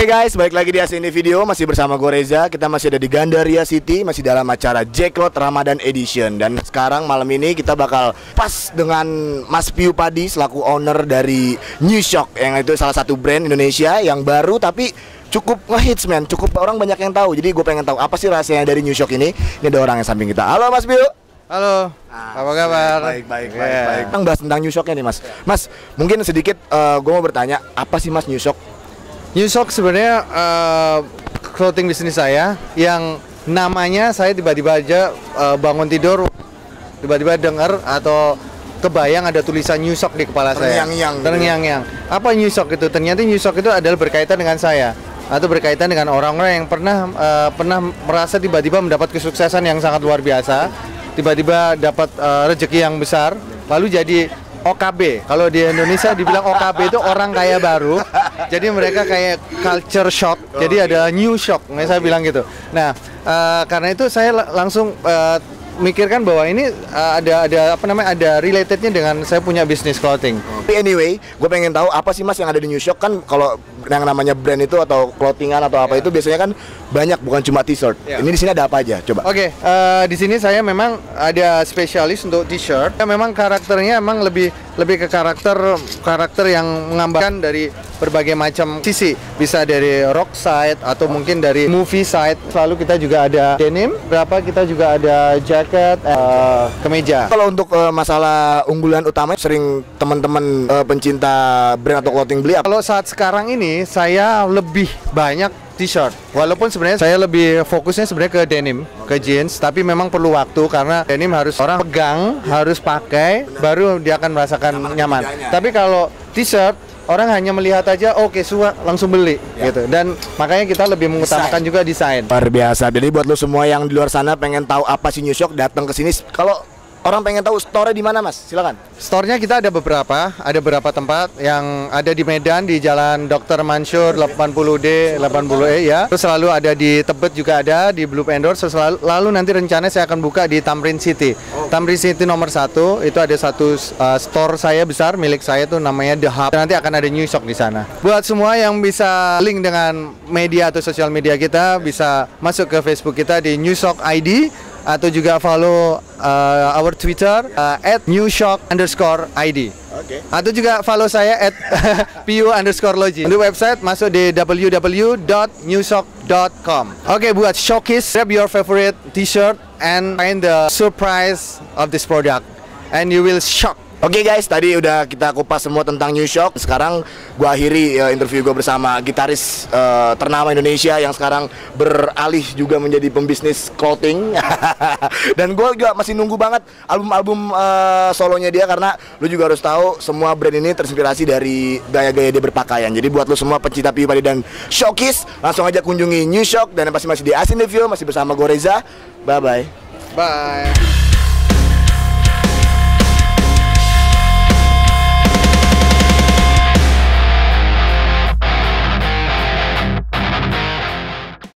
guys, balik lagi di Asini Video. Masih bersama gue Reza. Kita masih ada di Gandaria City Masih dalam acara Jacklot Ramadan Edition. Dan sekarang malam ini kita bakal pas dengan Mas Piu Padi Selaku owner dari New Shock Yang itu salah satu brand Indonesia Yang baru tapi cukup ngehits man. Cukup orang banyak yang tahu. Jadi gue pengen tahu apa sih rahasianya dari New Shock ini? Ini ada orang yang samping kita. Halo Mas Piu. Halo, apa kabar? Baik, baik, baik, Iya. baik. Kita bahas tentang New Shocknya nih mas. Mas, mungkin sedikit gue mau bertanya Apa sih mas New Shock? New Shock sebenarnya eh, clothing bisnis saya yang namanya saya tiba-tiba aja eh, bangun tidur tiba-tiba dengar atau kebayang ada tulisan New Shock di kepala saya. Terngiang-ngiang gitu. Terngiang-ngiang. Apa New Shock itu? Ternyata New Shock itu adalah berkaitan dengan saya atau berkaitan dengan orang-orang yang pernah eh, pernah merasa tiba-tiba mendapat kesuksesan yang sangat luar biasa, tiba-tiba dapat eh, rezeki yang besar, lalu jadi OKB. Kalau di Indonesia dibilang OKB itu orang kaya baru. Jadi mereka kayak culture shock. Jadi ada new shock. Nah, saya bilang gitu. Nah, eh, karena itu saya la- langsung eh, mikirkan bahwa ini eh, ada ada apa namanya ada relatednya dengan saya punya bisnis clothing. Tapi anyway, gue pengen tahu apa sih mas yang ada di New Shock kan kalau yang namanya brand itu atau clothingan atau apa itu biasanya kan banyak bukan cuma t-shirt. Ya. Ini di sini ada apa aja? Coba. Oke, eh, di sini saya memang ada spesialis untuk t-shirt. Ya, Memang karakternya emang lebih lebih ke karakter karakter yang menggambarkan dari berbagai macam sisi. Bisa dari rock side atau mungkin dari movie side. Lalu kita juga ada denim, berapa kita juga ada jacket, eh, kemeja. Kalau untuk eh, masalah unggulan utama sering teman-teman eh, pencinta brand atau clothing beli apa? Kalau saat sekarang ini saya lebih banyak t-shirt. Walaupun sebenarnya saya lebih fokusnya sebenarnya ke denim, ke jeans, tapi memang perlu waktu karena denim harus orang pegang, harus pakai, baru dia akan merasakan nyaman. Tapi kalau t-shirt orang hanya melihat aja, oke suka langsung beli gitu. Dan makanya kita lebih mengutamakan juga desain. Luar biasa. Jadi buat lo semua yang di luar sana pengen tahu apa sih New Shock datang ke sini. Kalau orang pengen tahu store di mana mas? Silakan. Store-nya kita ada beberapa, ada beberapa tempat yang ada di Medan di Jalan Dr. Mansur 80D, 80E ya. Terus selalu ada di Tebet juga ada di Blue Endor. Lalu, nanti rencana saya akan buka di Tamrin City. Tamrin City nomor satu itu ada satu uh, store saya besar milik saya tuh namanya The Hub. Nanti akan ada New Shock di sana. Buat semua yang bisa link dengan media atau sosial media kita bisa masuk ke Facebook kita di New Shock ID atau juga follow uh, our Twitter uh, at newshock underscore ID. Oke. Atau juga follow saya at pu underscore logi. Di website masuk di www.newshock.com. Oke, buat showcase, grab your favorite t-shirt and find the surprise of this product. And you will shock. Oke guys, tadi udah kita kupas semua tentang New Shock. Sekarang gua akhiri eh, interview gue bersama gitaris eh, ternama Indonesia yang sekarang beralih juga menjadi pembisnis clothing. Dan gue juga masih nunggu banget album-album eh, solonya dia karena lu juga harus tahu semua brand ini terinspirasi dari gaya-gaya dia berpakaian. Jadi buat lu semua pecinta Piu Padi dan Showcase, langsung aja kunjungi New Shock dan yang pasti masih di Asin Review masih bersama gue Reza. Bye bye. Bye.